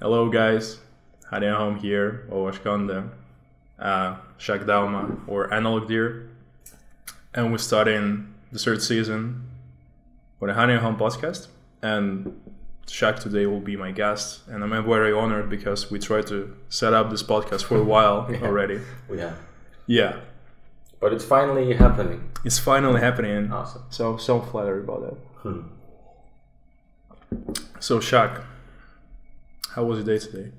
Hello guys, Honey I'm Home here, Vova Shkonda, uh, Sjaak Douma, or Analogue Dear. And we're starting the third season for the Honey I'm Home podcast. And Sjaak today will be my guest. And I'm very honored because we tried to set up this podcast for a while already. Yeah. Yeah, But it's finally happening. it's finally happening. Awesome. So, so flattered about that. Hmm. So, Sjaak, how was your day today?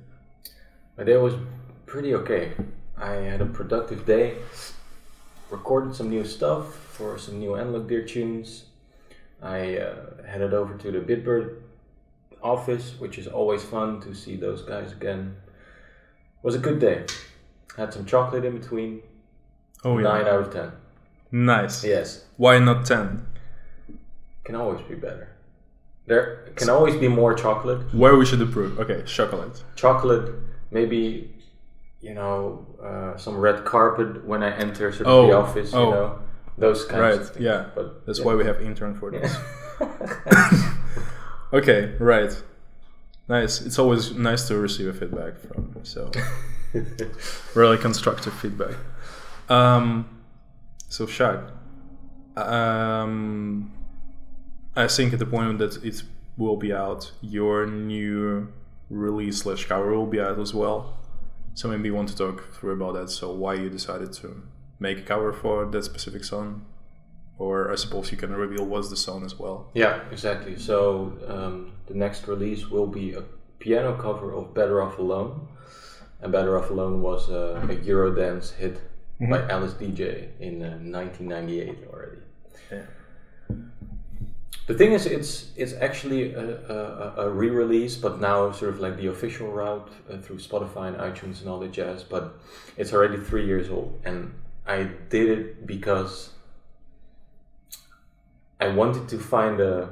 My day was pretty okay. I had a productive day. Recorded some new stuff for some new Analogue Dear tunes. I uh, headed over to the Bitbird office, which is always fun to see those guys again. Was a good day. Had some chocolate in between. Oh, yeah. Nine out of ten. Nice. Yes, Why not 10? can always be better. There can always be more chocolate. Where we should improve? Okay, chocolate. chocolate, maybe you know uh, some red carpet when I enter sort of Oh, the office. oh. You know those kinds Right, of things. yeah. but That's yeah. why we have intern for this. okay, right. Nice. It's always nice to receive a feedback from. So really constructive feedback. Um, so Sjaak, um, I think at the point that it will be out, your new release slash cover will be out as well. So maybe you want to talk through about that. So why you decided to make a cover for that specific song, or I suppose you can reveal what's the song as well. yeah, exactly. So um, the next release will be a piano cover of "Better Off Alone," and "Better Off Alone" was a, a Eurodance hit by Alice Deejay in uh, 1998 already. Yeah. The thing is, it's it's actually a, a, a re-release, but now sort of like the official route uh, through Spotify and iTunes and all the jazz. But it's already three years old, and I did it because I wanted to find a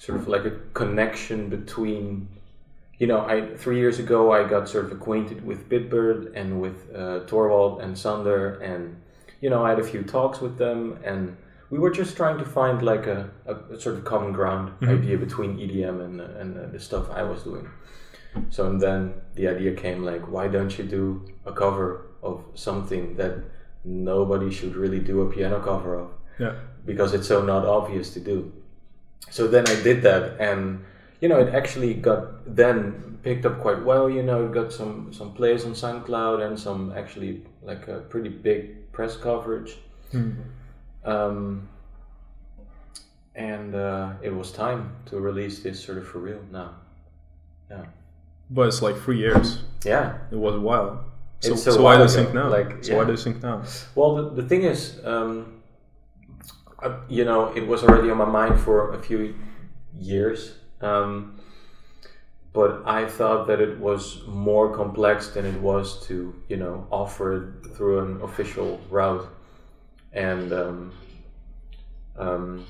sort of like a connection between. You know, I three years ago I got sort of acquainted with Bitbird and with uh, Torvald and Sander, and you know I had a few talks with them, and we were just trying to find like a, a, a sort of common ground idea between EDM and and uh, the stuff I was doing. So and then the idea came like, why don't you do a cover of something that nobody should really do a piano cover of Yeah. because it's so not obvious to do. So then I did that, and you know, it actually got then picked up quite well. You know, it got some some plays on SoundCloud and some actually like a pretty big press coverage. Um, and uh, it was time to release this sort of for real now. Yeah, But it's like three years. yeah. It was a while. So, so why do while you think now? like, so why yeah. do you think now? Well, the, the thing is, um, uh, you know, it was already on my mind for a few years. Um, but I thought that it was more complex than it was to, you know, offer it through an official route. And um, um,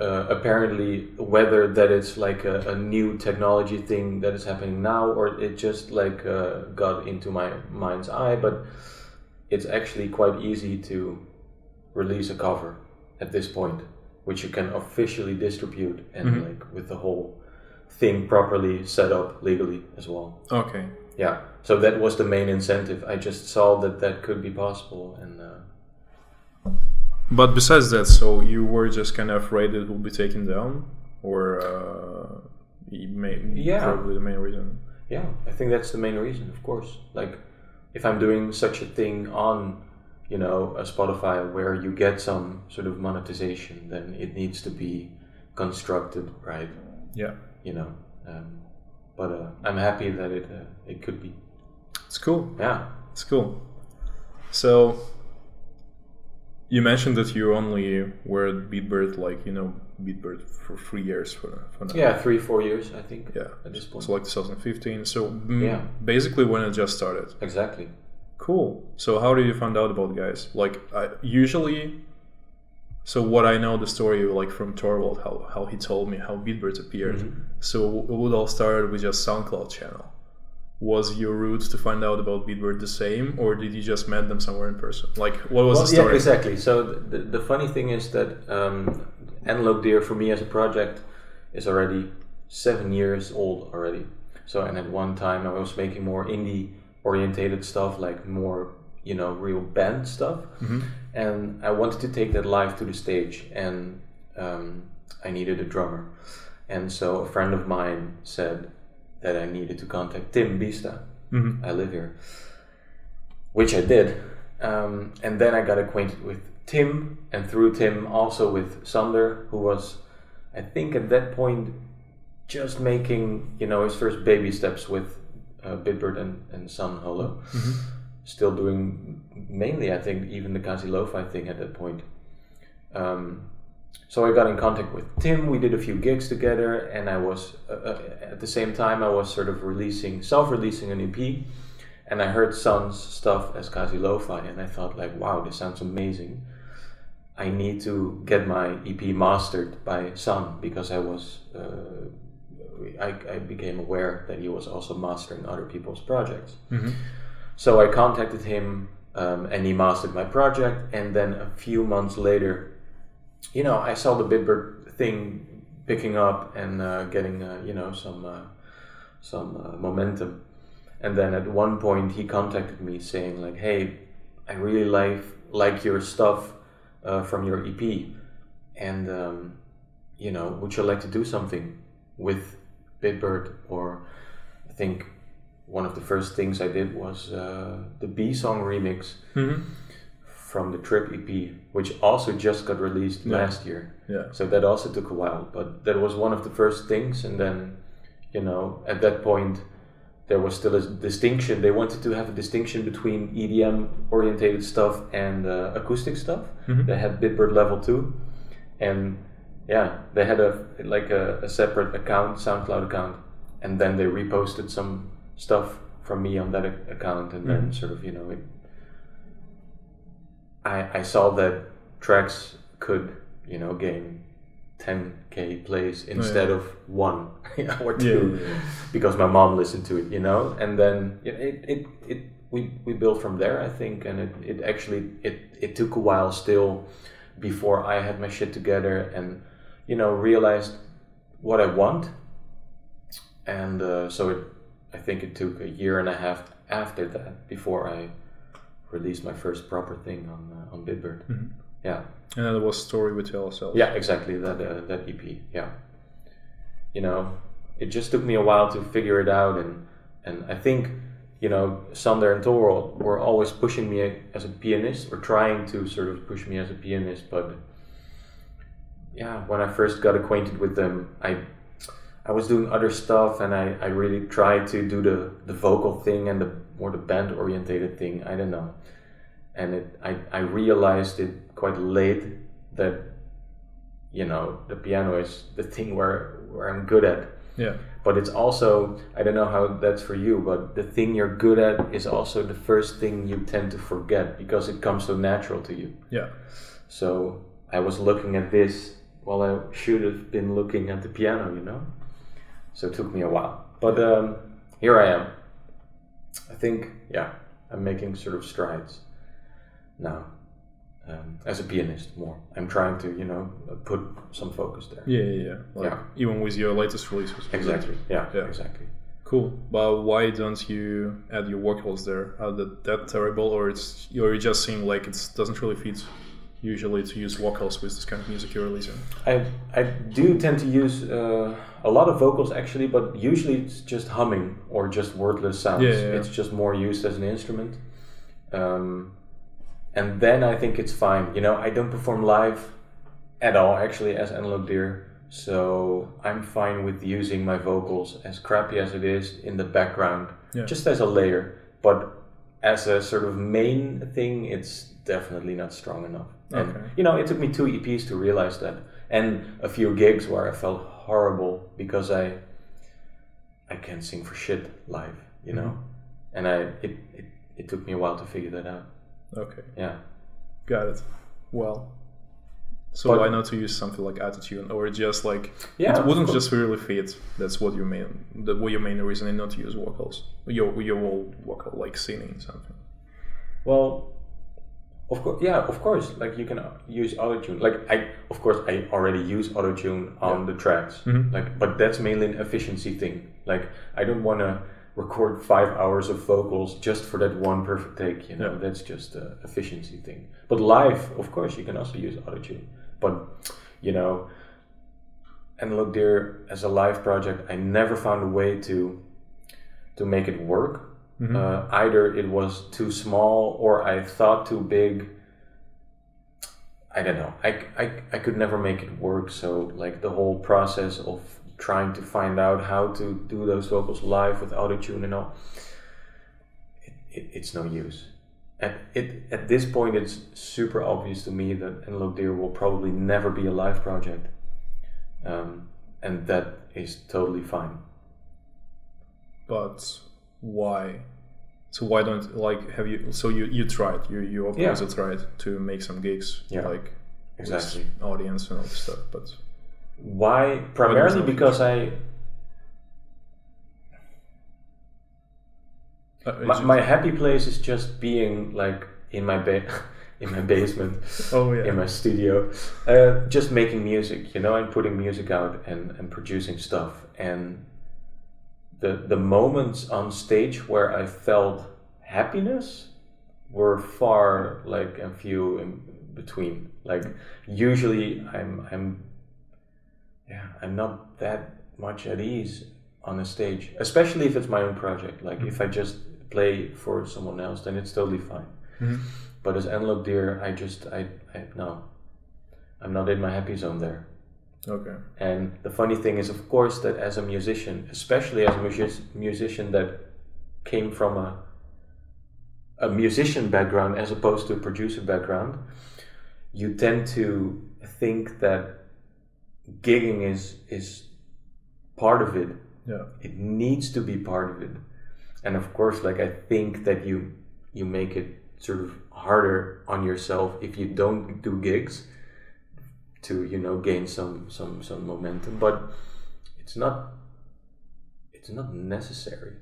uh, apparently, whether that it's like a, a new technology thing that is happening now, or it just like uh, got into my mind's eye, but it's actually quite easy to release a cover at this point, which you can officially distribute and like with the whole thing properly set up legally as well. Okay. Yeah, so that was the main incentive. I just saw that that could be possible, and uh, But besides that, so you were just kind of afraid it will be taken down, or uh, may, Yeah. probably the main reason. yeah, I think that's the main reason. Of course, like if I'm doing such a thing on, you know, a Spotify where you get some sort of monetization, then it needs to be constructed right. Yeah, you know. Um, but uh, I'm happy that it uh, it could be. it's cool. Yeah. It's cool. So you mentioned that you only were at Bitbird, like you know, Bitbird for three years for, for now. Yeah, three four years I think. Yeah. At this point. So like 2015. So mm, Yeah. basically when it just started. exactly. Cool. So how did you find out about guys? Like I, usually, so what I know the story like from Torvald how how he told me how Bitbirds appeared. Mm-hmm. So it would all started with just SoundCloud channel. Was your route to find out about Bitbird the same, or did you just met them somewhere in person? Like what was Well, the yeah, story? exactly. So the, the funny thing is that um, Analogue Dear for me as a project is already seven years old already. So, and at one time I was making more indie orientated stuff, like more, you know, real band stuff. hmm And I wanted to take that live to the stage, and um, I needed a drummer. And so a friend of mine said that I needed to contact Tim Bista. hmm I live here, which I did. Um, and then I got acquainted with Tim, and through Tim also with Sander, who was, I think, at that point, just making you know his first baby steps with uh, Bitbird and, and San Holo. hmm Still doing mainly, I think, even the Kazi Lo-Fi thing at that point. Um, so I got in contact with Tim. We did a few gigs together, and I was uh, uh, at the same time I was sort of releasing, self-releasing an EP, and I heard San's stuff as Kazi Lo-Fi, and I thought like, wow, this sounds amazing. I need to get my EP mastered by Sun because I was, uh, I, I became aware that he was also mastering other people's projects. hmm So I contacted him um, and he mastered my project. And then a few months later, you know, I saw the Bitbird thing picking up and uh, getting, uh, you know, some uh, some uh, momentum. And then at one point, he contacted me saying like, "Hey, I really like like your stuff uh, from your EP, and um, you know, would you like to do something with Bitbird?" Or I think one of the first things I did was uh, the B song remix hmm from the Trip EP, which also just got released Yeah. last year. Yeah. So that also took a while, but that was one of the first things. And then, you know, at that point, there was still a distinction. They wanted to have a distinction between EDM orientated stuff and uh, acoustic stuff. Mhm. They had Bitbird Level Two, and yeah, they had a like a, a separate account, SoundCloud account, and then they reposted some stuff from me on that account, and then Mhm. sort of you know it. I I saw that tracks could you know gain 10k plays instead of one or two yeah, yeah. because my mom listened to it, you know, and then it it, it, it we, we built from there, I think, and it, it actually it, it took a while still before I had my shit together and you know realized what I want, and uh, so it I think it took a year and a half after that before I released my first proper thing on uh, on Bitbird. Mhm. Yeah. And then there was story We Tell yourself. Yeah, exactly. That uh, that EP. Yeah. You know, it just took me a while to figure it out, and and I think you know Sander and Torvald were always pushing me as a pianist, or trying to sort of push me as a pianist. But yeah, when I first got acquainted with them, I I was doing other stuff, and I, I really tried to do the the vocal thing and the more the band orientated thing. I don't know, and it I I realized it quite late that you know the piano is the thing where where I'm good at. Yeah. but it's also I don't know how that's for you but the thing you're good at is also the first thing you tend to forget because it comes so natural to you. Yeah. so I was looking at this while I should have been looking at the piano you know? So it took me a while. But um, here I am. I think yeah I'm making sort of strides now um, as a pianist more I'm trying to you know put some focus there Yeah, yeah, yeah. Like, Yeah. Even with your latest releases. exactly yeah, Yeah. exactly Cool. But why don't you add your vocals there? Are that, that terrible, or it's you're just seeing like it doesn't really fit usually to use vocals with this kind of music you're releasing? I, I do tend to use uh, a lot of vocals actually, but usually it's just humming or just wordless sounds. Yeah, yeah, yeah. It's just more used as an instrument. Um, and then I think it's fine. You know, I don't perform live at all actually as Analogue Dear, so I'm fine with using my vocals, as crappy as it is, in the background, Yeah. just as a layer. But as a sort of main thing, it's definitely not strong enough. And Okay. you know, it took me two EPs to realize that, and a few gigs where I felt horrible because I I can't sing for shit live, you know, mm-hmm. and I it, it it took me a while to figure that out. Okay, Yeah, got it. Well, so But- why not to use something like autotune, or just like Yeah, it wouldn't just really fit? That's what your main, that what your main reason not to use vocals. Your your whole vocal like singing something. Well, Of course, yeah, of course. Like you can use autotune. Like I, of course, I already use autotune on the tracks. Mhm. Like, but that's mainly an efficiency thing. Like I don't want to record five hours of vocals just for that one perfect take. You know, Yeah. that's just a efficiency thing. But live, of course, you can also use autotune. But you know, Analogue Dear as a live project, I never found a way to to make it work. Mhm. Uh, either it was too small or I thought too big. I don't know. I, I, I could never make it work. So, like, the whole process of trying to find out how to do those vocals live with autotune and all, it, it, it's no use. At, it, at this point, it's super obvious to me that Analogue Dear will probably never be a live project. Um, and that is totally fine. But why? So why don't like have you? So you you tried you you Yeah. also tried to make some gigs Yeah. like Exactly. with audience and all this stuff, but Why? Primarily because I uh, my, my happy place is just being like in my ba- in my basement, oh yeah in my studio, uh, just making music, you know, and putting music out and, and producing stuff. And the the moments on stage where I felt happiness were far like and few in between. Like usually I'm I'm yeah, I'm not that much at ease on a stage, especially if it's my own project. Like if I just play for someone else, then it's totally fine. Mhm. But as Analogue Dear, I just I, I no, I'm not in my happy zone there. okay And the funny thing is, of course, that as a musician, especially as a music- musician that came from a a musician background as opposed to a producer background, you tend to think that gigging is is part of it. yeah. It needs to be part of it. And of course, like I think that you you make it sort of harder on yourself if you don't do gigs to you know gain some some some momentum. But it's not it's not necessary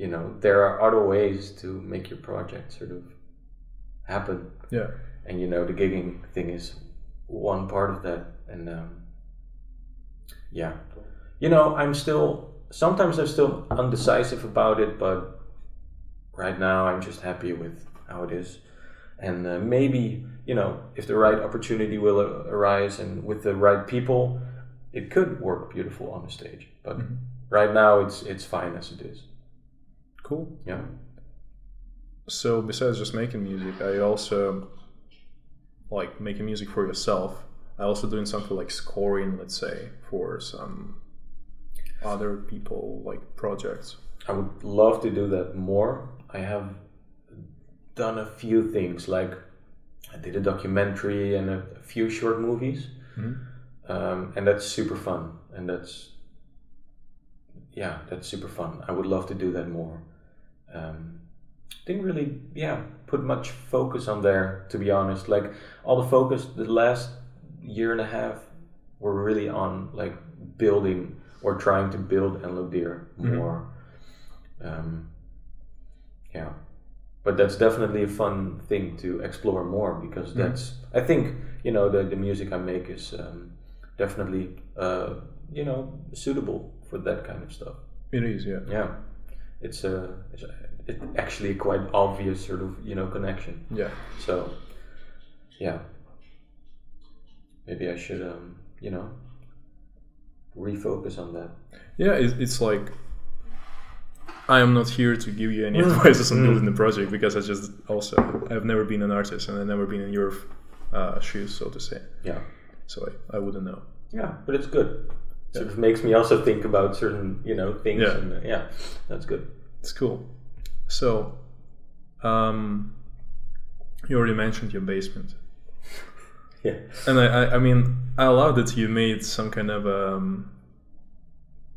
you know? There are other ways to make your project sort of happen. Yeah. And you know the gigging thing is one part of that. And um, yeah. You know i'm still sometimes i'm still undecisive about it but right now i'm just happy with how it is. And uh, maybe you know if the right opportunity will arise and with the right people it could work beautiful on the stage. But Mhm. right now it's it's fine as it is. Cool. Yeah. So besides just making music i also like making music for yourself i also doing something like scoring let's say for some other people like projects I would love to do that more. I have done a few things, like I did a documentary and a, a few short movies, Mhm. um, and that's super fun. And that's yeah, that's super fun. I would love to do that more. Um, didn't really yeah put much focus on there to be honest. Like all the focus the last year and a half were really on like building or trying to build Analogue Dear Mhm. more. Um, yeah, but that's definitely a fun thing to explore more because Mhm. that's I think you know the the music I make is um, definitely uh, you know suitable for that kind of stuff. it is yeah Yeah, it's a it's a, it's actually a quite obvious sort of you know connection. yeah So, yeah, maybe I should, um, you know, refocus on that. Yeah, it, it's like I am not here to give you any advices on building the project because I just also I've never been an artist and I've never been in your uh, shoes, so to say. Yeah, So I, I wouldn't know. yeah, but it's good. Sort of makes me also think about certain, you know, things. Yeah. And, uh, yeah, that's good. It's cool. So, um, you already mentioned your basement, Yeah, and I, I, I mean, I love that you made some kind of um,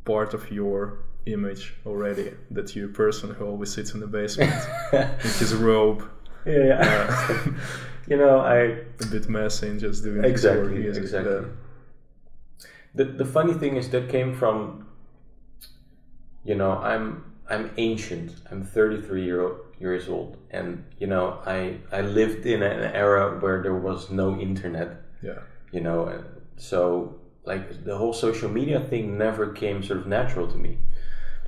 part of your image already. That you person who always sits in the basement yeah, with his robe, yeah. uh, you know, I a bit messy, and just doing exactly. Exactly. yeah. The the funny thing is that came from. You know, I'm I'm ancient. I'm 33 year old years old, and you know, I I lived in an era where there was no internet. Yeah. You know, and so like the whole social media thing never came sort of natural to me,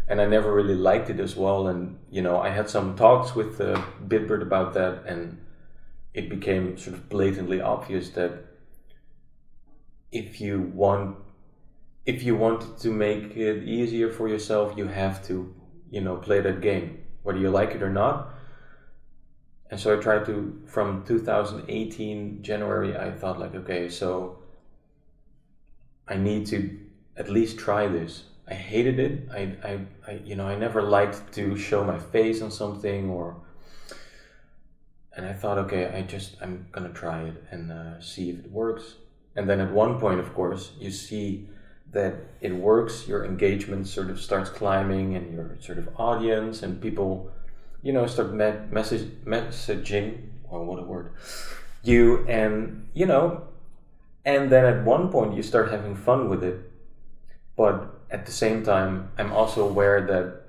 and I never really liked it as well. And you know, I had some talks with uh, Bitbird about that, and it became sort of blatantly obvious that if you want if you wanted to make it easier for yourself, you have to, you know, play that game, whether you like it or not. And so I tried to, from 2018 January, I thought like, okay, so I need to at least try this. I hated it. I, I, I, you know, I never liked to show my face on something or. And I thought, okay, I just, I'm gonna try it and uh, see if it works. And then at one point, of course, you see that it works, your engagement sort of starts climbing and your sort of audience and people, you know, start me- message, messaging, or what a word, you and, you know, and then at one point you start having fun with it. But at the same time, I'm also aware that,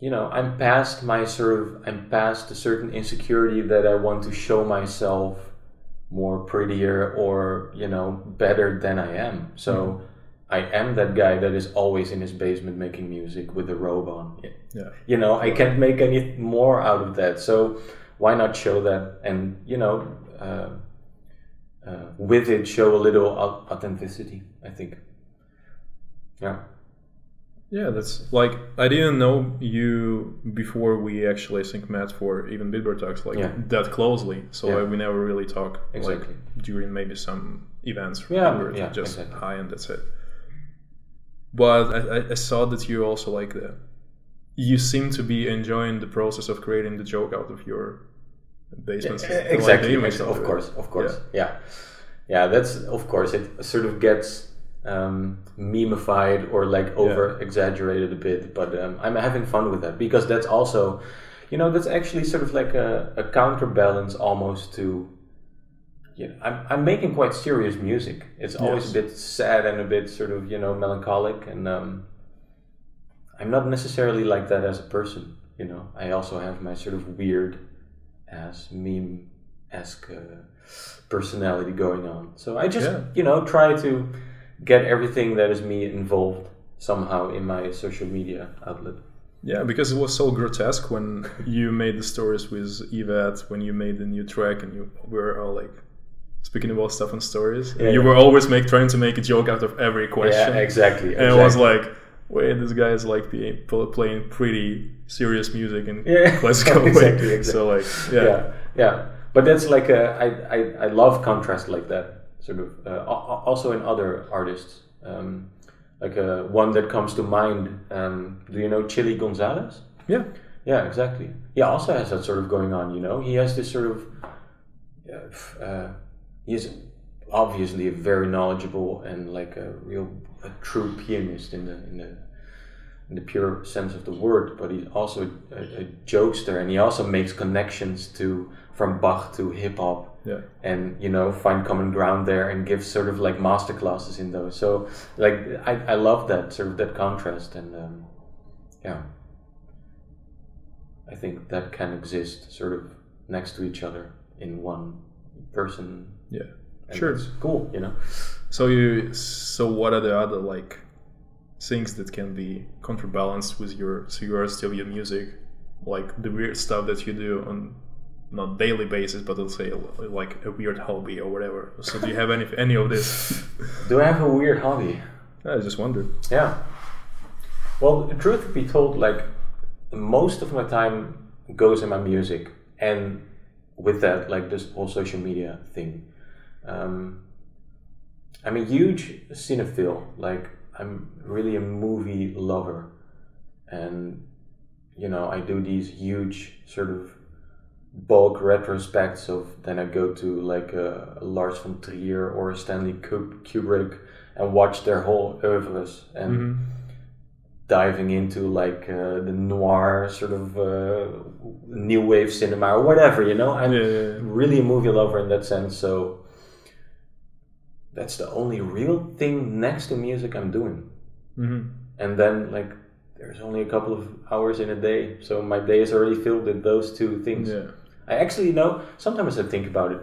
you know, I'm past my sort of, I'm past a certain insecurity that I want to show myself more prettier or you know better than I am. So. I am that guy that is always in his basement making music with a robe on. Yeah. You know, I can't make any more out of that. So why not show that and you know uh, uh, with it show a little authenticity. I think. Yeah. Yeah, that's like I didn't know you before we actually think met for even Bitbird talks like Yeah. that closely. So Yeah. uh, we never really talk Exactly. like during maybe some events Yeah, Bitbird, yeah, just exactly. hi and that's it. But I, I- saw that you also like the you seem to be enjoying the process of creating the joke out of your basement. Yeah, scene. I like the exactly. image of of course, of course. Yeah. yeah, That's of course it sort of gets um, memeified or like over exaggerated a bit, but um, I'm having fun with that because that's also, you know, that's actually sort of like a, a counterbalance almost to. You know, I'm, I'm making quite serious music. It's always Yes. a bit sad and a bit sort of you know melancholic, and um, I'm not necessarily like that as a person. You know, I also have my sort of weird as meme esque uh, personality going on. So I just, Yeah. you know, try to get everything that is me involved somehow in my social media outlet. Yeah, because it was so grotesque when you made the stories with Yvette, when you made the new track, and you were all like speaking about stuff on stories. Yeah, you yeah. were always make trying to make a joke out of every question. Yeah, exactly. And it was like, wait, this guy is like being, playing pretty serious music in Yeah, classical way. exactly, exactly. So like, yeah, yeah, yeah. But that's like a, I, I, I love contrast like that. Sort of uh, al- al- also in other artists. Um, like uh, one that comes to mind. Um, do you know Chilly Gonzales? yeah, Yeah, exactly. He also has that sort of going on, you know. He has this sort of. Uh, uh, he's obviously a very knowledgeable and like a real, a true pianist in the in the in the pure sense of the word. But he's also a, a jokester, and he also makes connections to from Bach to hip hop yeah, and you know find common ground there and give sort of like master classes in those. So like i, I love that sort of that contrast and um, yeah. I think that can exist sort of next to each other in one person. Yeah. and Sure. it's cool you know? So you, so what are the other like things that can be counterbalanced with your, so you are still your music, like the weird stuff that you do on not daily basis, but let's say like a weird hobby or whatever. So do you have any any of this? do i have a weird hobby I just wondered. Yeah. Well, the truth be told, like most of my time goes in my music, and with that, like this whole social media thing. Um, I'm a huge cinephile. Like I'm really a movie lover, and you know I do these huge sort of bulk retrospects of. Then I go to like a, a Lars von Trier or a Stanley Kubrick and watch their whole oeuvres and Mhm. diving into like uh, the noir sort of uh, new wave cinema or whatever you know i'm Yeah, yeah, yeah. really a movie lover in that sense so that's the only real thing next to music i'm doing Mhm. and then like there's only a couple of hours in a day, so my day is already filled with those two things. I actually know. Sometimes I think about it.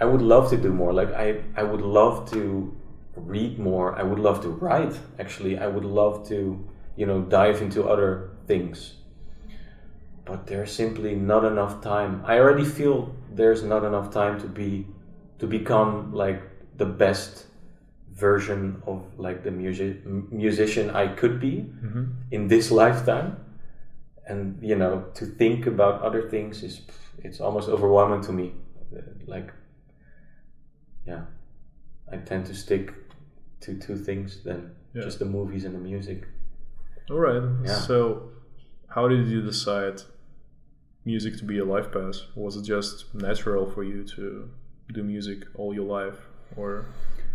I would love to do more. Like I, I would love to read more. I would love to write. Actually, I would love to, you know, dive into other things. But there's simply not enough time. I already feel there's not enough time to be, to become like the best version of like the music musician I could be hmm in this lifetime and you know to think about other things is it's almost overwhelming to me like yeah i tend to stick to two things than Yeah. just the movies and the music All right. Yeah. So, how did you decide music to be a life path? Was it just natural for you to do music all your life, or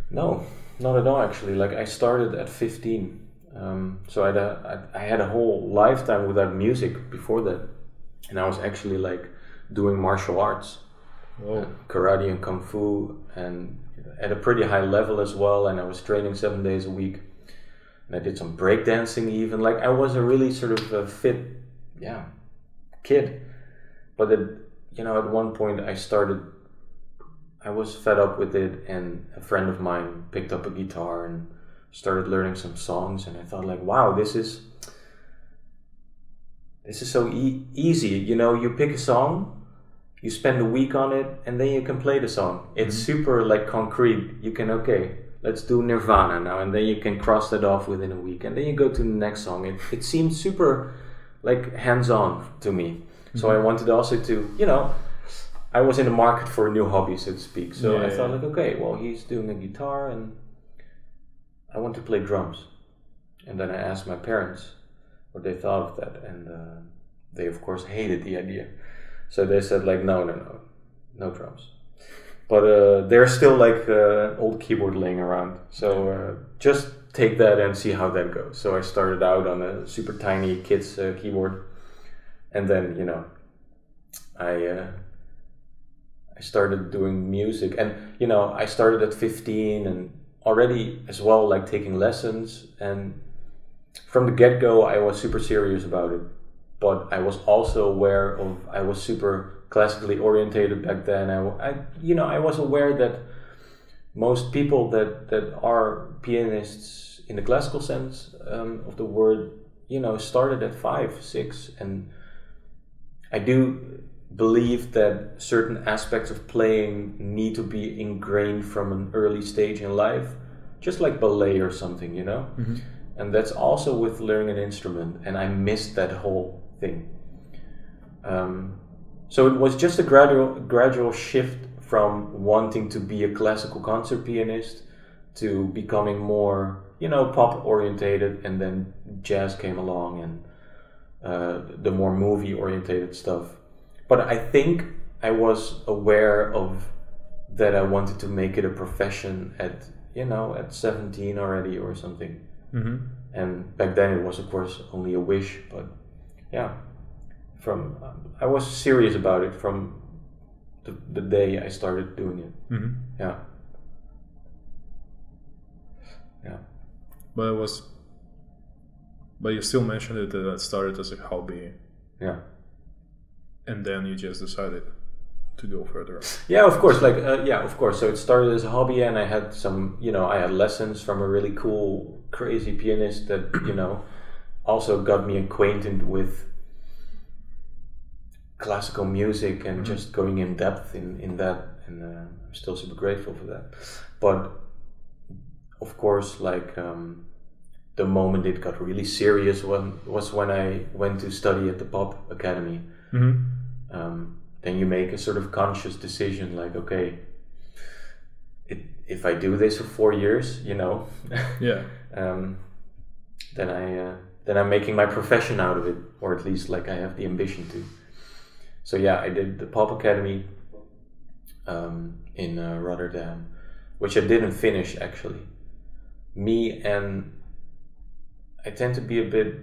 no not at all actually like i started at 15 um, so I had, a, I I had a whole lifetime without music before that. And i was actually like doing martial arts. Oh, karate and kung fu and at a pretty high level as well. And i was training seven days a week. And i did some breakdancing even. Like i was a really sort of a fit yeah kid. But it, you know at one point i started i was fed up with it. And a friend of mine picked up a guitar and started learning some songs and i thought like wow this is this is so e- easy. You know you pick a song you spend a week on it and then you can play the song. It's mm-hmm. super like concrete. You can okay let's do nirvana now and then you can cross that off within a week and then you go to the next song. It, it seemed super like hands-on to me. So mm-hmm. i wanted also to you know i was in the market for a new hobby so to speak. So Yeah, i thought yeah. like okay well he's doing a guitar and i want to play drums and then i asked my parents what they thought of that and uh, they of course hated the idea so they said like, no, no, no, no drums. But uh, there's still like uh, an old keyboard laying around. So uh, just take that and see how that goes. So I started out on a super tiny kid's uh, keyboard, and then you know, I uh, I started doing music, and you know, I started at 15 and already as well like taking lessons. And from the get go I was super serious about it. But I was also aware of I was super classically orientated back then. I, I you know I was aware that most people that that are pianists in the classical sense um, of the word, you know, started at five, six, and I do believe that certain aspects of playing need to be ingrained from an early stage in life, just like ballet or something, you know. Mhm. And that's also with learning an instrument, and I missed that whole thing. Um, so it was just a gradual gradual shift from wanting to be a classical concert pianist to becoming more, you know, pop orientated, and then jazz came along and uh, the more movie orientated stuff. But I think I was aware of that I wanted to make it a profession at you know at 17 already or something. hmm And back then it was of course only a wish, but yeah, from I was serious about it from the, the day I started doing it. hmm Yeah, yeah. But it was, but you still mentioned it that it started as a hobby, Yeah. And then you just decided to go further. Yeah, of course. Like, uh, yeah, of course. So it started as a hobby, and I had some, you know, I had lessons from a really cool, crazy pianist that, you know, also got me acquainted with classical music and just going in depth in, in that. And uh, I'm still super grateful for that. But of course, like, um, the moment it got really serious when, was when I went to study at the Pop Academy hmm um, then you make a sort of conscious decision like okay it, if i do this for four years you know Yeah. um, then i uh, then i'm making my profession out of it or at least like i have the ambition to so yeah i did the pop academy um, in uh, rotterdam which i didn't finish actually me and i tend to be a bit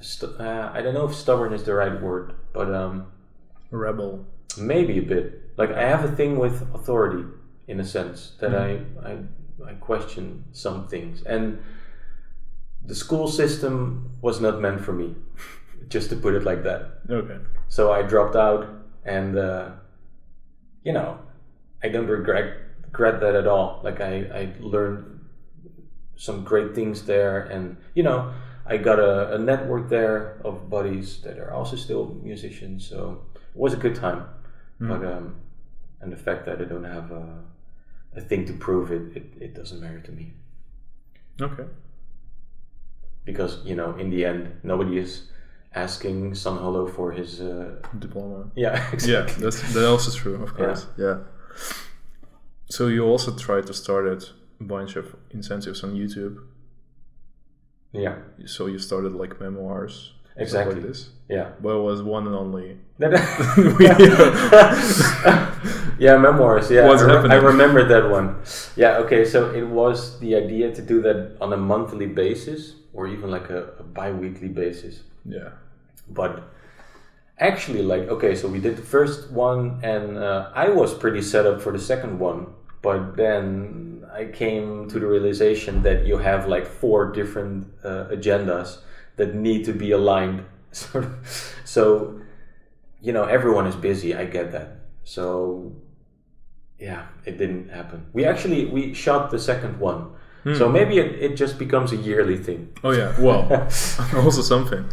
st- uh, I don't know if stubborn is the right word, but um, Rebel. maybe a bit. Like I have a thing with authority, in a sense that I, I I question some things, and the school system was not meant for me, just to put it like that. Okay. So I dropped out, and uh, you know, I don't regret regret that at all. Like I, I learned some great things there, and you know, I got a, a network there of buddies that are also still musicians. So it was a good time. But um, and the fact that I don't have a, a thing to prove it, it, it doesn't matter to me Okay. because you know, in the end, nobody is asking San Holo for his. Uh, Diploma. yeah, Yeah, exactly. that's that also true, of course. Yeah. So you also tried to start a bunch of incentives on YouTube. Yeah, So you started like memoirs. Exactly. Like this. yeah. But it was one and only. yeah, memoirs. Yeah, What's I, re- happening? I remember that one. Yeah, okay. So it was the idea to do that on a monthly basis, or even like a, a bi-weekly basis. Yeah. But actually, like, okay, so we did the first one, and uh, I was pretty set up for the second one. But then I came to the realization that you have like four different uh, agendas that need to be aligned. So, you know, everyone is busy. I get that. So, yeah, it didn't happen. We actually we shot the second one. So maybe it, it just becomes a yearly thing. Oh yeah. Well, also something.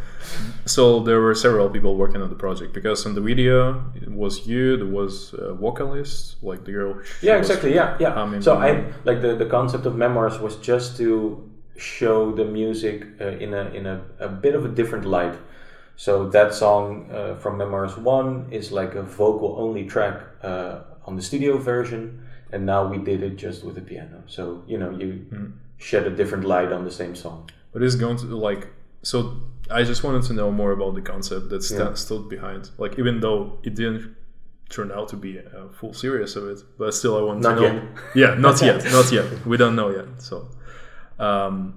So there were several people working on the project because on the video it was you, there was a vocalist, like the girl. Yeah, exactly. Yeah, yeah. so I like the, the concept of memoirs was just to show the music uh, in a in a, a bit of a different light. So that song uh, from Memoirs One is like a vocal only track uh, on the studio version, and now we did it just with the piano. So you know you Hmm. shed a different light on the same song. But it's going to like so. I just wanted to know more about the concept that Yeah. stood behind. Like even though it didn't turn out to be a full series of it, but still I want Not to know. yet. Yeah, not yet, not yet. We don't know yet. So, um,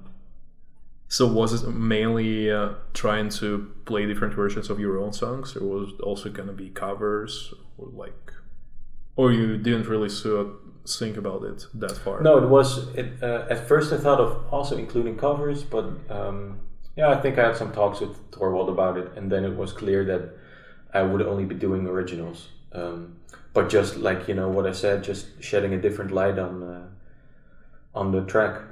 so was it mainly uh, trying to play different versions of your own songs, or was it also gonna be covers, or like, or you didn't really think about it that far? No, it was. It uh, at first I thought of also including covers, but um, yeah, I think I had some talks with Torvald about it, and then it was clear that I would only be doing originals. Um, but just like you know what I said, just shedding a different light on uh, on the track.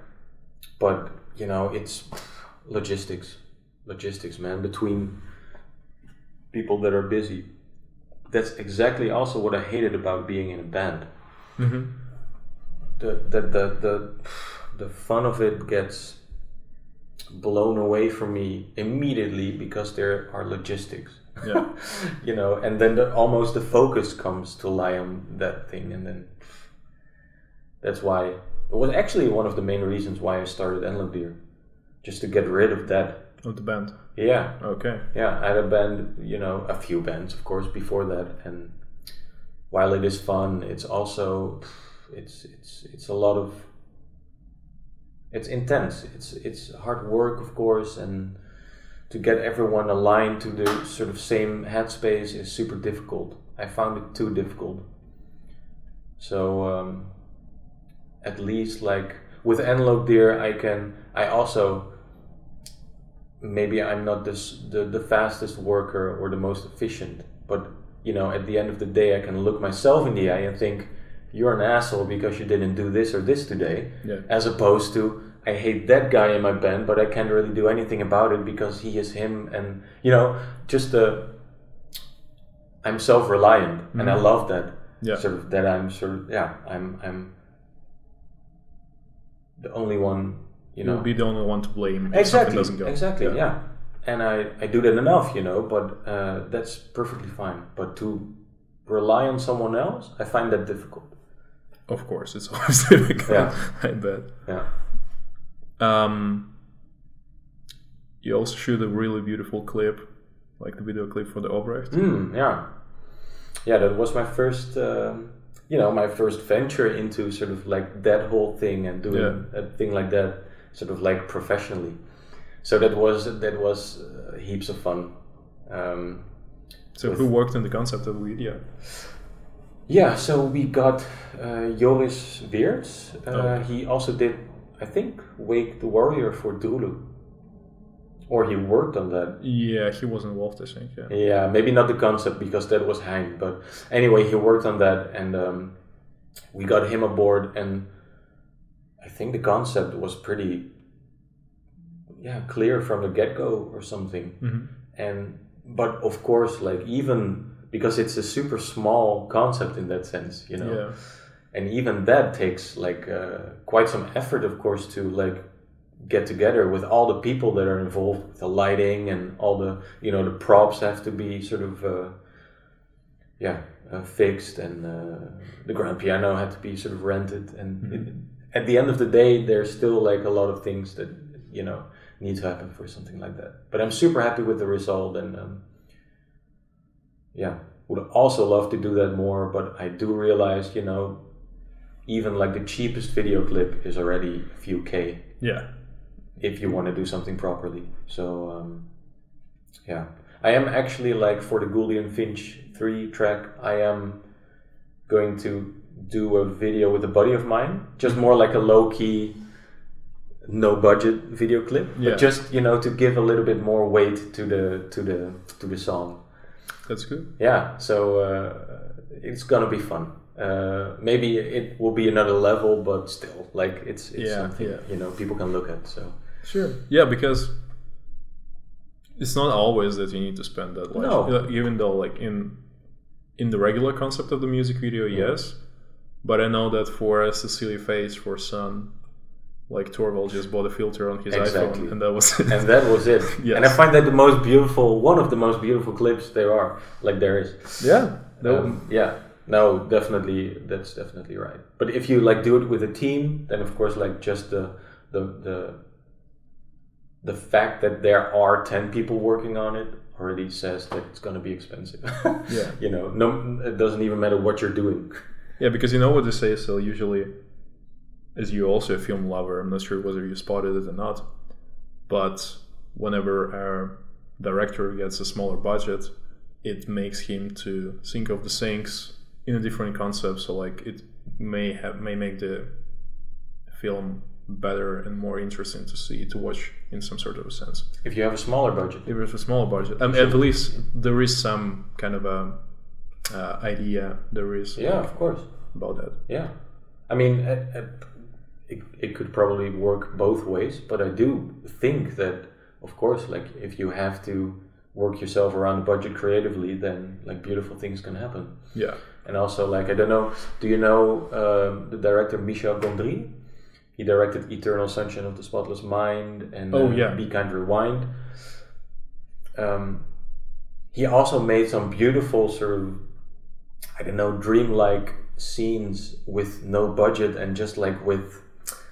But you know, it's logistics, logistics, man. Between people that are busy, that's exactly also what I hated about being in a band. Hmm the the the the, the fun of it gets blown away from me immediately because there are logistics. Yeah. you know and then the, almost the focus comes to lie on that thing and then that's why it was actually one of the main reasons why I started Analogue Dear just to get rid of that Of the band. yeah Okay. yeah, I had a band, you know, a few bands, of course, before that, and while it is fun, it's also it's it's it's a lot of it's intense. It's it's hard work, of course, and to get everyone aligned to the sort of same headspace is super difficult. I found it too difficult. So um, at least like with Analogue Dear, I can I also maybe I'm not this, the the fastest worker or the most efficient, but you know, at the end of the day, I can look myself in the eye and think, "You're an asshole because you didn't do this or this today," Yeah. as opposed to, "I hate that guy in my band, but I can't really do anything about it because he is him," and you know, just the. I'm self-reliant, and I Mhm. love that. Yeah. Sort of that I'm sort of yeah, I'm I'm the only one, you know You'll be the only one to blame if something exactly doesn't go. exactly yeah. and i i do that enough you know but uh, that's perfectly fine but to rely on someone else i find that difficult Of course, it's always difficult. Yeah. I bet. yeah Um, you also shoot a really beautiful clip, like the video clip for the Obrecht. mm, yeah yeah that was my first um, you know my first venture into sort of like that whole thing and doing Yeah. a thing like that sort of like professionally so that was that was uh, heaps of fun um, So who worked on the concept of the video? Yeah, so we got uh, Joris. Uh, Oh. He also did, I think, Wake the Warrior for Dulu. or he worked on that. Yeah, he was involved. I think. Yeah. Yeah, maybe not the concept because that was Hein, but anyway, he worked on that, and um, we got him aboard, and I think the concept was pretty, yeah, clear from the get go or something. hmm And but of course, like even because it's a super small concept in that sense, you know, Yeah. and even that takes like uh, quite some effort, of course, to like get together with all the people that are involved with the lighting and all the you know the props have to be sort of uh, yeah uh, fixed and uh, the grand piano had to be sort of rented and it, at the end of the day there's still like a lot of things that you know need to happen for something like that but i'm super happy with the result and um, yeah would also love to do that more but i do realize you know even like the cheapest video clip is already a few k Yeah. if you want to do something properly. So um, yeah, I am actually like for the Gouldian Finch three track. I am going to do a video with a buddy of mine, just more like a low key, no budget video clip, Yeah. but just you know to give a little bit more weight to the to the to the song. That's good. Yeah, so uh, it's gonna be fun. Uh, maybe it will be another level, but still, like it's, it's Yeah, something yeah. you know people can look at. So. Sure. Yeah, because it's not always that you need to spend that much. No. Even though, like in in the regular concept of the music video, yes. But I know that for a Cecilia Face for San, like Torvald just bought a filter on his Exactly. iPhone, and that was it. and that was it. Yes. And I find that the most beautiful, one of the most beautiful clips there are. Like there is. yeah. Um, yeah. No, definitely, that's definitely right. But if you like do it with a team, then of course, like just the the the the fact that there are ten people working on it already says that it's going to be expensive. Yeah. You know, no, it doesn't even matter what you're doing. Yeah, because you know what they say. So usually, as you also a film lover, I'm not sure whether you spotted it or not, but whenever a director gets a smaller budget, it makes him to think of the things in a different concept. So like it may have may make the film better and more interesting to see to watch in some sort of a sense. If you have a smaller budget, If it's a smaller budget, um, at least there is some kind of a uh, idea. There is yeah, of course. about that. Yeah, I mean, at, at, it, it could probably work both ways, but I do think that, of course, like if you have to work yourself around the budget creatively, then like beautiful things can happen. Yeah. And also, like I don't know, do you know um, the director Michel Gondry? He directed Eternal Sunshine of the Spotless Mind and Oh, uh, yeah. Be Kind Rewind. Um, he also made some beautiful sort of I don't know dreamlike scenes with no budget and just like with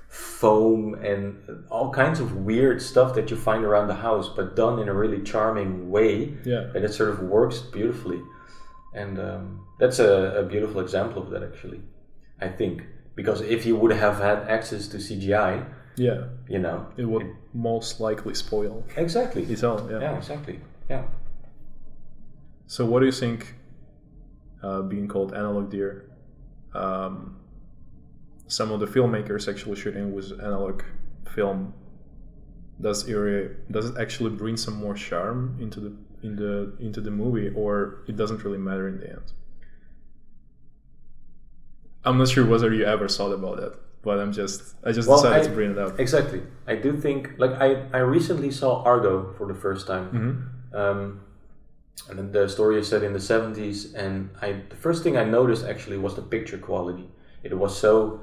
foam and all kinds of weird stuff that you find around the house, but done in a really charming way Yeah. and it sort of works beautifully. And um, that's a, a beautiful example of that, actually. I think because if you would have had access to CGI, Yeah. you know, It would most likely spoil exactly. it all. Yeah. Yeah, exactly. Yeah. So, what do you think, uh, being called Analogue Dear, um, some of the filmmakers actually shooting with analog film, does area does it actually bring some more charm into the in the into the movie, or it doesn't really matter in the end? I'm not sure whether you ever thought about that, but I'm just I just Well, decided I- to bring it up. Exactly. I do think, like, I, I recently saw Argo for the first time. hmm Um, and then the story is set in the 70s, and I the first thing I noticed actually was the picture quality. It was so,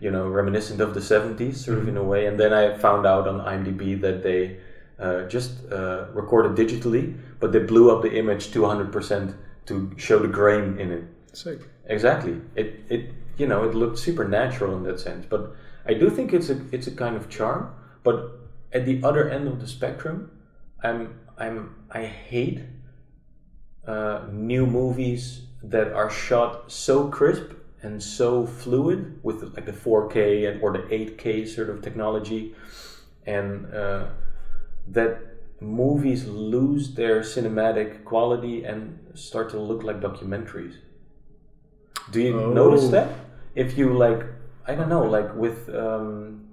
you know, reminiscent of the 70s, sort of in a way. And then I found out on IMDb that they uh, just uh, recorded digitally, but they blew up the image to 100% to show the grain in it. Sick. Exactly. It it you know it looked super natural in that sense, but I do think it's a it's a kind of charm. But at the other end of the spectrum, I'm I'm I hate uh, new movies that are shot so crisp and so fluid with like the 4K and or the 8K sort of technology, and uh, that movies lose their cinematic quality and start to look like documentaries. Do you Oh. notice that? If you like, I don't know, like with um,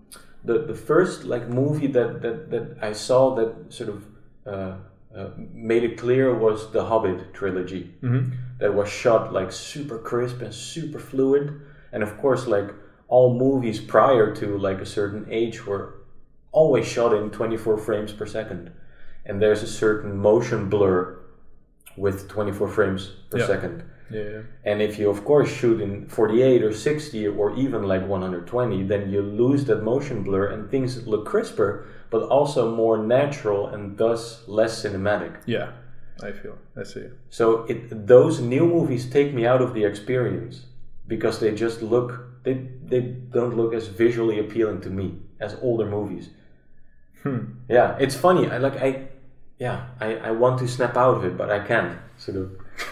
the the first like movie that that that I saw that sort of uh, uh, made it clear was the Hobbit trilogy. Mm-hmm. That was shot like super crisp and super fluid, and of course, like all movies prior to like a certain age were always shot in 24 frames per second, and there's a certain motion blur with 24 frames per Yeah. second. Yeah. And if you, of course, shoot in 48 or 60 or even like 120, then you lose that motion blur and things look crisper, but also more natural and thus less cinematic. Yeah, I feel. I see. So it, those new movies take me out of the experience because they just look, they, they don't look as visually appealing to me as older movies. Hmm. Yeah, it's funny. I like, I, yeah, I, I want to snap out of it, but I can't. Sort of.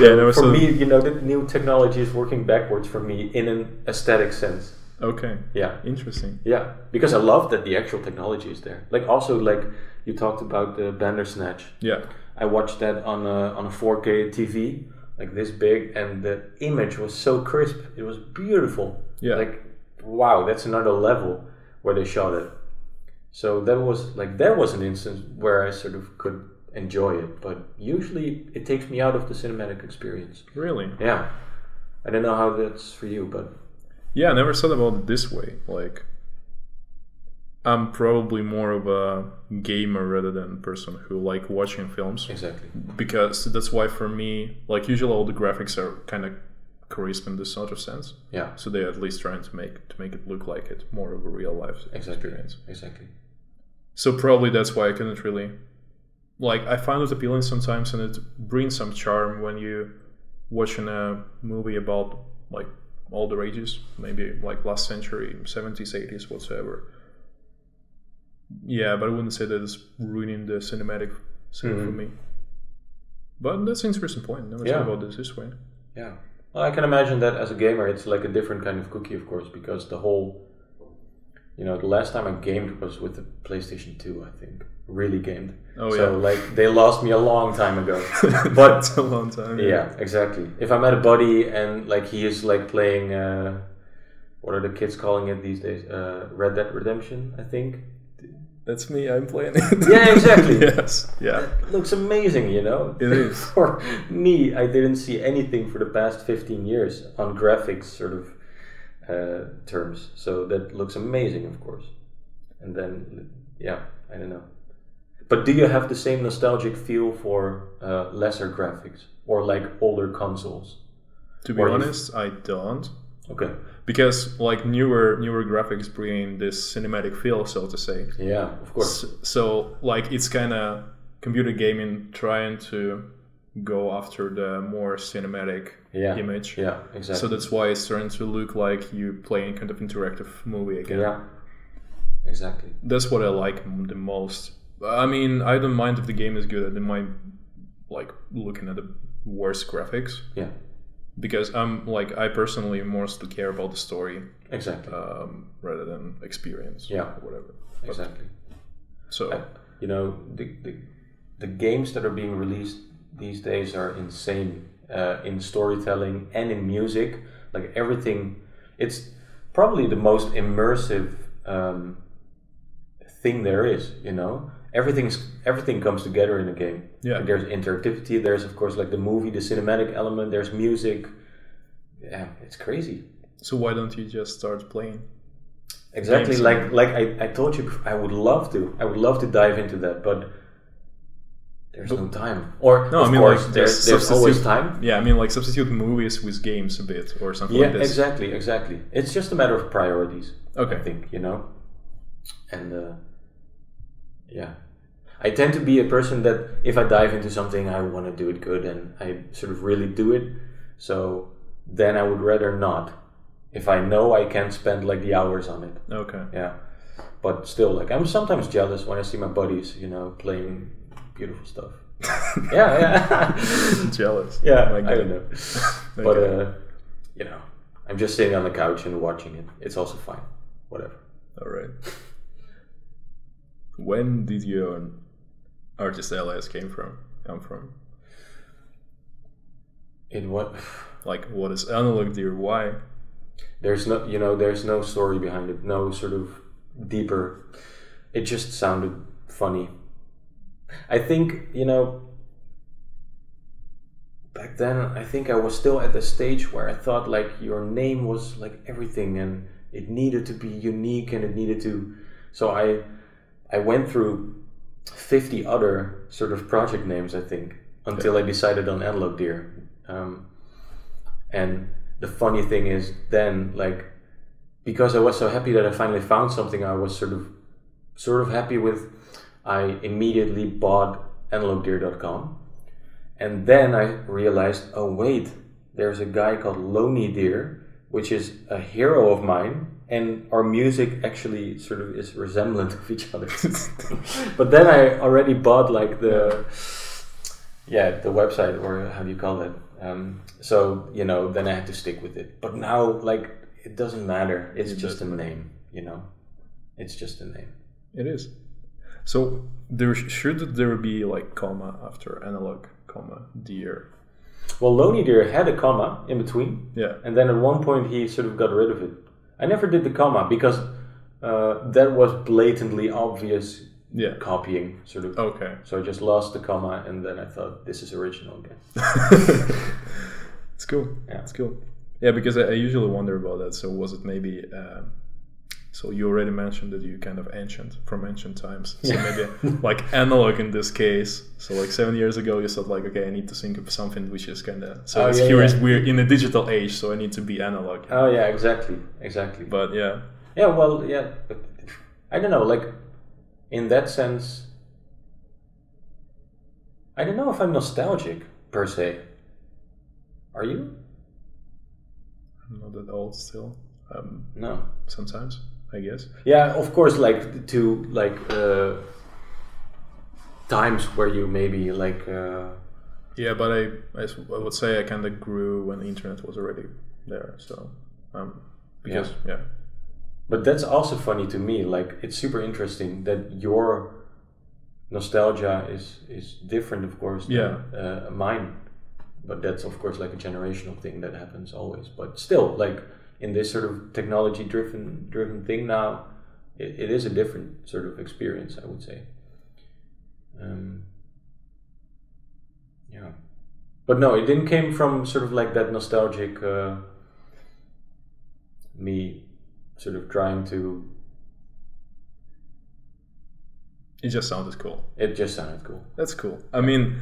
Yeah, was for a- me, you know, the new technology is working backwards for me in an aesthetic sense. Okay. Yeah, Interesting. yeah, because I love that the actual technology is there. Like also, like you talked about the Bandersnatch. Yeah. I watched that on a on a 4K TV, like this big, and the image was so crisp. It was beautiful. Yeah. Like, wow, that's another level where they shot it. So that was like there was an instance where I sort of could enjoy it, but usually it takes me out of the cinematic experience. Really? Yeah. I don't know how that's for you, but Yeah, I never thought about it this way. Like, I'm probably more of a gamer rather than person who like watching films exactly. because that's why for me, like usually all the graphics are kind of crisp in this sort of sense. Yeah. So they're at least trying to make to make it look like it more of a real life Exactly. experience. Exactly. So probably that's why I couldn't really like I find it appealing sometimes and it brings some charm when you watching a movie about like older ages, maybe like last century, seventies, eighties, whatsoever. Yeah, but I wouldn't say that it's ruining the cinematic scene for Mhm. me. But that's an interesting point. Never Yeah. thought about this this way. Yeah. Well, I can imagine that as a gamer, it's like a different kind of cookie, of course, because the whole, you know, the last time I gamed was with the PlayStation 2, I think. Really gamed. Oh yeah. so, yeah. like, they lost me a long time ago. but it's a long time. yeah, exactly. If I met a buddy and, like, he is, like, playing, uh, what are the kids calling it these days? Uh, Red Dead Redemption, I think. That's me, I'm playing it. Yeah, exactly. yes. Yeah. Looks amazing, you know? It is. for me, I didn't see anything for the past 15 years on graphics sort of uh, terms. So that looks amazing, of course. And then, yeah, I don't know. But do you have the same nostalgic feel for uh, lesser graphics or like older consoles? To be Or if- honest, I don't. Okay. because like newer newer graphics bring this cinematic feel so to say Yeah, of course. so, so like it's kind of computer gaming trying to go after the more cinematic Yeah. image Yeah, exactly. so that's why it's starting to look like you playing kind of interactive movie again yeah, exactly. that's what i like the most i mean i don't mind if the game is good i don't mind like looking at the worst graphics Yeah, because i'm like i personally mostly care about the story exactly. um, rather than experience Yeah. or whatever. exactly. So Uh, you know the, the the games that are being released these days are insane uh, in storytelling and in music like everything it's probably the most immersive um, thing there is you know everything's everything comes together in a game Yeah. Like, there's interactivity there's of course like the movie the cinematic element there's music yeah it's crazy so why don't you just start playing? Exactly, games like like I, I told you, before, I would love to. I would love to dive into that, but there's no time. Or No, of I mean course, like there's, there's always time. Yeah, I mean like substitute movies with games a bit or something Yeah, like this. exactly, exactly. It's just a matter of priorities. Okay. I think you know, and uh, yeah, I tend to be a person that if I dive into something, I want to do it good, and I sort of really do it. So then I would rather not. If I know I can't spend like the hours on it. Okay. Yeah, but still, like I'm sometimes jealous when I see my buddies, you know, playing beautiful stuff. yeah, yeah, Jealous. yeah. My I don't know, but uh, you know, I'm just sitting on the couch and watching it. It's also fine. Whatever. All right. When did your artist LS came from? Come from? It what? Like, what is Analogue Dear? Why? There's no, you know, there's no story behind it. No sort of deeper. It just sounded funny. I think you know. Back then, I think I was still at the stage where I thought like your name was like everything, and it needed to be unique, and it needed to. So I, I went through fifty other sort of project names. I think until I decided on Analogue Dear. Um, and the funny thing is, then like because I was so happy that I finally found something I was sort of sort of happy with, I immediately bought analoguedear.com. And then I realized, oh wait, there's a guy called Loney Dear, which is a hero of mine, and our music actually sort of is resemblant of each other. but then I already bought like the yeah the website or how do you call it? Um, so you know, then I had to stick with it. But now, like, it doesn't matter. It's It just a name. You know, it's just a name. It is. So there should there be like comma after analog comma deer. Well, Loney Dear had a comma in between, Yeah. and then at one point he sort of got rid of it. I never did the comma because uh, that was blatantly obvious Yeah. copying, sort of. Okay. So I just lost the comma, and then I thought this is original again. it's cool. Yeah. It's cool. Yeah, because I, I usually wonder about that. So was it maybe? Um, so you already mentioned that you kind of ancient from ancient times. So Yeah. maybe like analog in this case. So like seven years ago, you said like, okay, I need to think of something which is kind of. So Oh, it's yeah, here is yeah. we're in a digital age, so I need to be analog. Oh yeah, exactly, exactly. But yeah, Yeah, well, yeah. I don't know, like, in that sense, I don't know if I'm nostalgic per se. Are you? I'm not that old still. Um, No. sometimes I guess. Yeah, of course, like, to, like, uh, times where you maybe, like, uh, Yeah, but I I would say I kind of grew when the internet was already there. So, um, because yeah, but that's also funny to me. Like, it's super interesting that your nostalgia is, is different, of course, than Yeah. uh, mine. But that's, of course, like a generational thing that happens always. But still, like, in this sort of technology driven driven thing now, it, it is a different sort of experience, I would say. Um, yeah, but no, it didn't came from sort of like that nostalgic uh, me, sort of trying to. it just sounded cool. It just sounded cool. That's cool. I mean,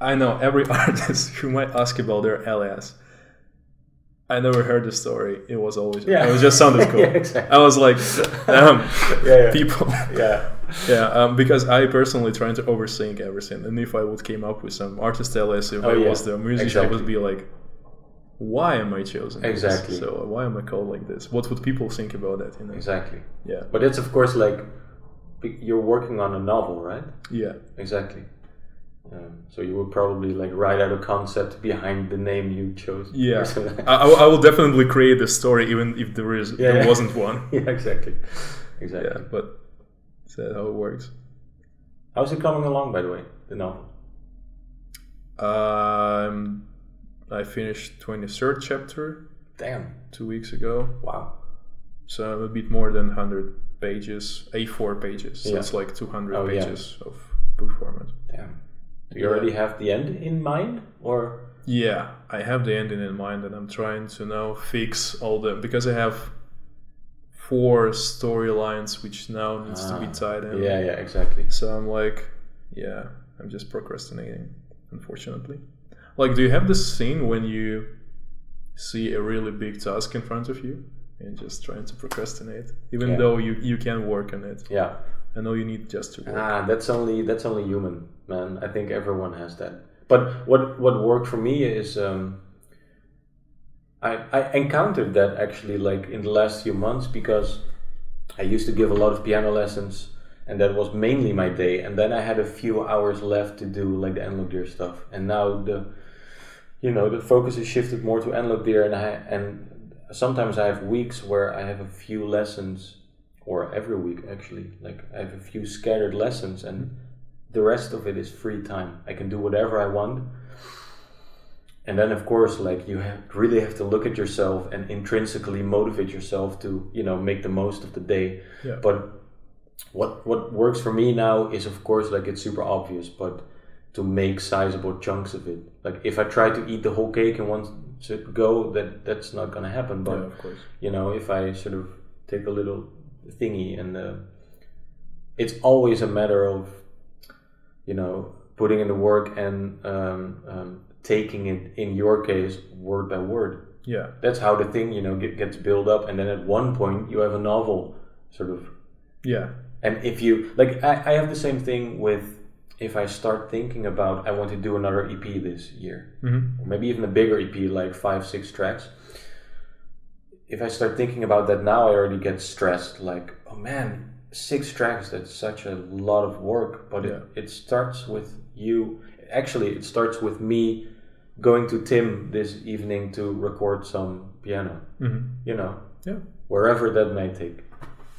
I know every artist who might ask about their alias. I never heard the story. It was always Yeah. it was just sounded cool. Yeah, exactly. I was like, damn, Yeah, yeah. people. Yeah, yeah, um, because I personally trying to overthink everything, and if I would came up with some artist alias, if Oh, I yeah. was the musician, I would be like, why am I chosen? this? Exactly. So why am I called like this? What would people think about that? You know? exactly. Yeah. But it's of course like you're working on a novel, right? Yeah. Exactly. Um, so you would probably like write out a concept behind the name you chose. Yeah. I, I will- definitely create a story even if there is Yeah, there wasn't one. yeah, exactly. Exactly. Yeah, but is that how it works? How's it coming along, by the way? The novel. Um, I finished twenty third chapter Damn. two weeks ago, Wow. so I'm a bit more than hundred pages, A4 pages. So Yeah. it's like two hundred Oh, yeah. pages of book format. Do you already have the end in mind, or? Yeah, I have the ending in mind, and I'm trying to now fix all the because I have four storylines which now needs to be Ah, tied in. Yeah, yeah, exactly. So I'm like, yeah, I'm just procrastinating, unfortunately. Like, do you have this scene when you see a really big task in front of you and just trying to procrastinate, even Yeah. though you, you can work on it? Yeah. I know you need just to work. Ah, that's only that's only human, man. I think everyone has that. But what what worked for me is um, I I encountered that actually like in the last few months because I used to give a lot of piano lessons and that was mainly my day and then I had a few hours left to do like the Analogue Dear stuff and now the you know the focus is shifted more to Analogue Dear and I and sometimes I have weeks where I have a few lessons or every week actually. Like I have a few scattered lessons and the rest of it is free time. I can do whatever I want. And then of course like you have really have to look at yourself and intrinsically motivate yourself to you know make the most of the day. Yeah. but what what works for me now is of course like it's super obvious but to make sizable chunks of it. Like if i try to eat the whole cake in one sit go that that's not gonna happen. But yeah, of course. you know if i sort of take a little thingy and uh, it's always a matter of you know putting in the work and um, um, taking it in your case word by word. Yeah. that's how the thing you know get, gets built up and then at one point you have a novel sort of. Yeah. and if you like I, I have the same thing with if i start thinking about i want to do another ep this year. Hmm or maybe even a bigger ep like five six tracks if i start thinking about that now i already get stressed like oh man six tracks that's such a lot of work but Yeah. it, it starts with you actually it starts with me going to tim this evening to record some piano hmm you know Yeah. wherever that may take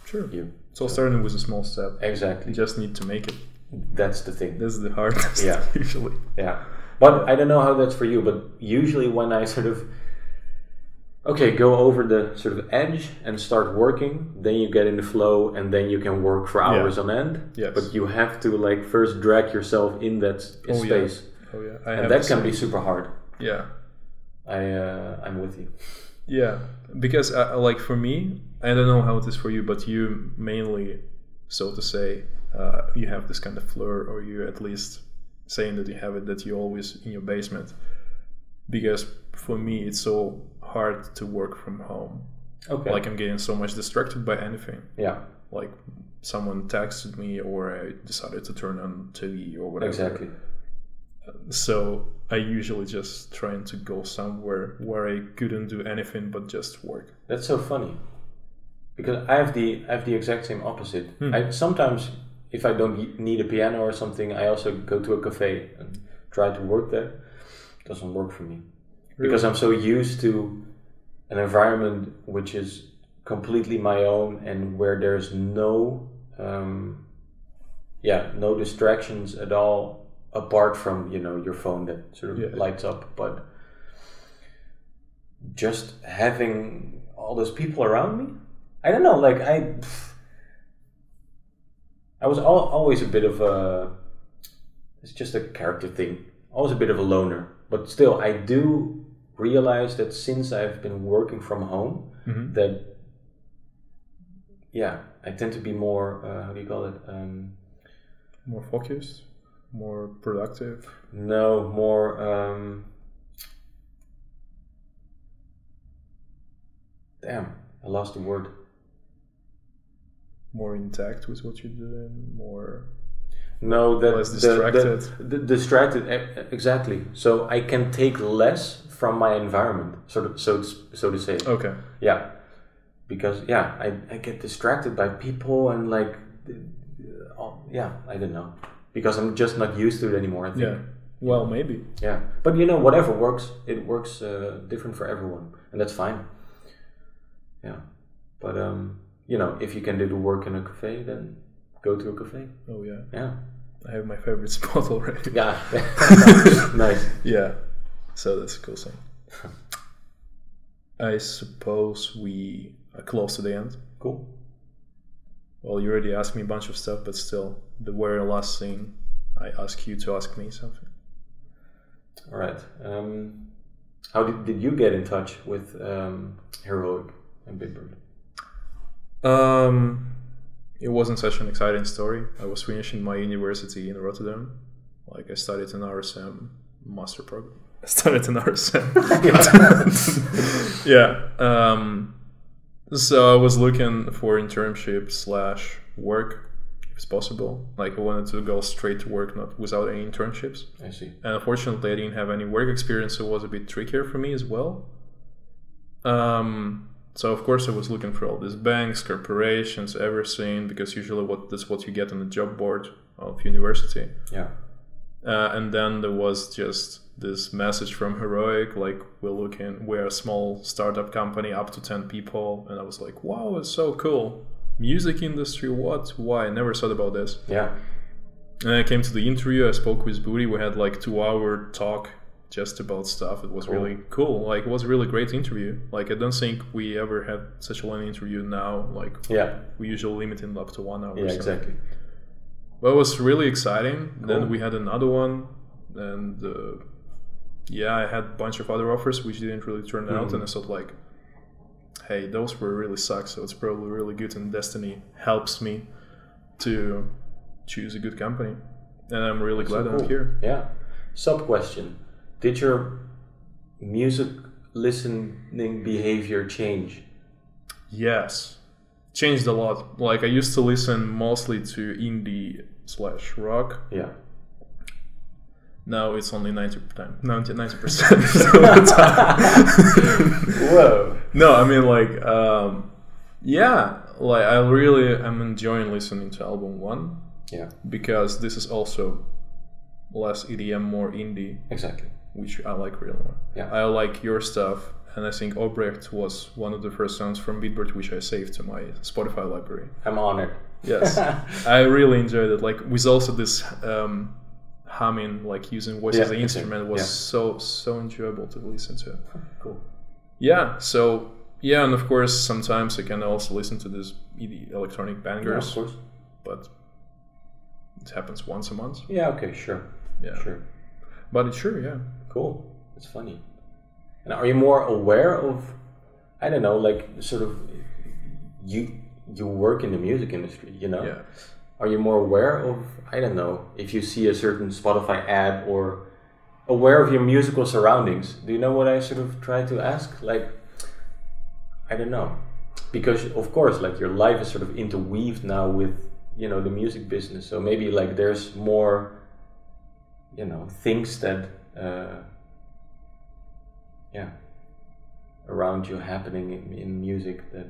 Sure. you So starting with a small step. You exactly just need to make it. that's the thing This is the hardest. Yeah. Usually. Yeah. But I don't know how that's for you, but usually when I sort of okay, go over the sort of edge and start working, then you get in the flow and then you can work for hours on end. Yes. But you have to like first drag yourself in that Oh, yeah. space. Oh yeah. I And that can same- be super hard. Yeah. I uh, I'm with you. Yeah, because uh, like for me, I don't know how it is for you, but you mainly, so to say, uh, you have this kind of flair, or you at least saying that you have it, that you always in your basement. Because for me, it's so hard to work from home. Okay. Like I'm getting so much distracted by anything. yeah, Like someone texted me, or I decided to turn on TV or whatever. exactly. So I usually just trying to go somewhere where I couldn't do anything but just work. That's so funny. Because I have the I have the exact same opposite. Hmm. I sometimes if I don't need a piano or something, I also go to a cafe and try to work there. It doesn't work for me because I'm so used to an environment which is completely my own and where there's no um, yeah no distractions at all apart from you know your phone that sort of Yeah. lights up. But just having all those people around me i don't know like i i was al- always a bit of a it's just a character thing. Always a bit of a loner. But still i do realize that since i've been working from home Mhm. that yeah i tend to be more uh, how do you call it um, more focused, more productive. no more um, damn i lost the word more intact with what you're doing, more No, that the- distracted. The, the, distracted, exactly. So I can take less from my environment, so to, so so to say. okay. Yeah, because yeah, I, I get distracted by people and like, uh, yeah, I don't know, because I'm just not used to it anymore. I think. Yeah. Well, maybe. Yeah, but you know, whatever works, it works uh, different for everyone, and that's fine. Yeah, but um, you know, if you can do the work in a cafe, then go to a cafe. Oh yeah. Yeah, I have my favorite spot already. yeah, nice. Yeah. So that's a cool thing. I suppose we are close to the end. Cool. Well, you already asked me a bunch of stuff, but still, the very last thing, I ask you to ask me something. All right. Um, how did, did you get in touch with um, Heroic and Bitbird? Um, it wasn't such an exciting story. I was finishing my university in Rotterdam. Like I studied an RSM master program. I studied an RSM. yeah. Um, so I was looking for internship slash work, if it's possible. Like I wanted to go straight to work, not without any internships. I see. And unfortunately, I didn't have any work experience, so it was a bit trickier for me as well. Um, so of course, I was looking for all these banks, corporations, everything, because usually what that's what you get on the job board of university. Yeah. Uh, and then there was just this message from Heroic, like we're looking, we're a small startup company, up to ten people, and I was like, wow, it's so cool. Music industry, what? Why? I never thought about this. Yeah. And I came to the interview. I spoke with Booty. We had like two hour talk just about stuff. It was Cool. really cool. Like it was a really great interview. Like I don't think we ever had such a long interview now. Like Yeah. we usually limit it up to one hour. Yeah. Exactly. But it was really exciting. Cool. Then we had another one, and uh, yeah, I had a bunch of other offers which didn't really turn out, Mhm. and I thought like, hey, those were really suck. So it's probably really good, and Destiny helps me to choose a good company, and I'm really glad So that I'm here. Yeah. Sub question: Did your music listening behavior change? Yes, changed a lot. Like I used to listen mostly to indie slash rock. Yeah. Now it's only 90 time 90 percent of the time. Whoa. no, I mean like um, yeah, like I really am enjoying listening to album one Yeah. because this is also less EDM, more indie, Exactly. Which I like really more. Yeah. I like your stuff, and I think Obrecht was one of the first songs from Bitbird which I saved to my Spotify library. I'm honored. Yes, I really enjoyed it. Like with also this um, humming, like using voice Yeah, as an instrument, was Yeah. so so enjoyable to listen to. Cool. Yeah, so yeah, and of course sometimes I can also listen to these ED electronic Yeah, bangers, of course. but it happens once a month. Yeah. Okay. Sure. Yeah, Sure. but it's sure, yeah. Cool. It's funny. And are you more aware of, I don't know, like sort of, you you work in the music industry, you know? Yeah. Are you more aware of, I don't know, if you see a certain Spotify ad or aware of your musical surroundings? Do you know what I sort of try to ask? Like, I don't know. Because, of course, like your life is sort of interweaved now with, you know, the music business. So maybe like there's more, you know, things that, uh, yeah, around you happening in, in music that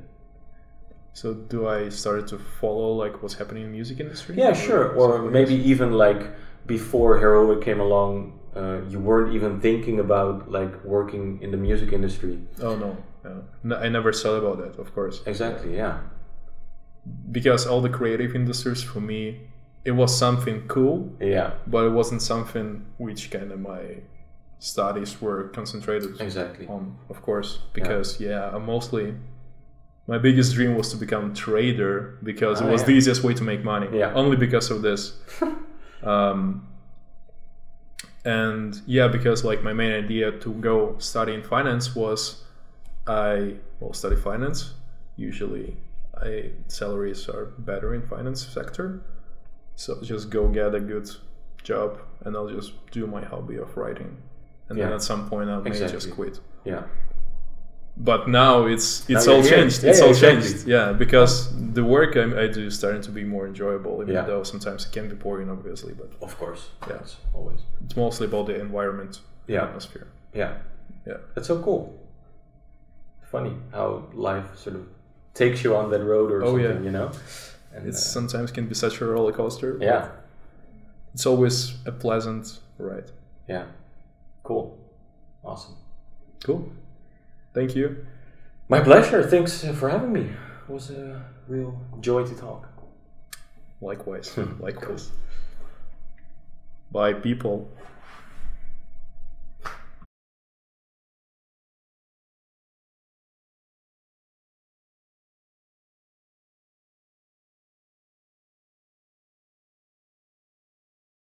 So do I start to follow like what's happening in the music industry? Yeah, sure. Or maybe else? even like before Heroic came along, uh, you weren't even thinking about like working in the music industry. Oh no, no. no, I never thought about that. Of course, Exactly. Yeah. because all the creative industries for me, it was something cool, Yeah. but it wasn't something which kind of my studies were concentrated Exactly. on. Of course, because yeah, I mostly. My biggest dream was to become trader because it Oh, was yeah. the easiest way to make money. Yeah. Only because of this. um, and yeah, because like my main idea to go study in finance was I will study finance. Usually, I salaries are better in finance sector, so just go get a good job, and I'll just do my hobby of writing, and then at some point I may just quit. Yeah. But now it's it's Now all changed. Yeah, it's yeah, all exactly. changed. Yeah, because the work I, I do is starting to be more enjoyable, even Yeah. though sometimes it can be boring, obviously. But Of course. Yeah. That's always. it's mostly about the environment, Yeah. atmosphere. Yeah. Yeah. That's so cool. Funny how life sort of takes you on that road or Oh, something, yeah. you know? And, It uh, sometimes can be such a roller coaster. yeah. it's always a pleasant ride. Yeah. Cool. Awesome. Cool. Thank you. My pleasure. Thanks for having me. It was a real joy to talk. Likewise. Hmm. Likewise. Bye, people.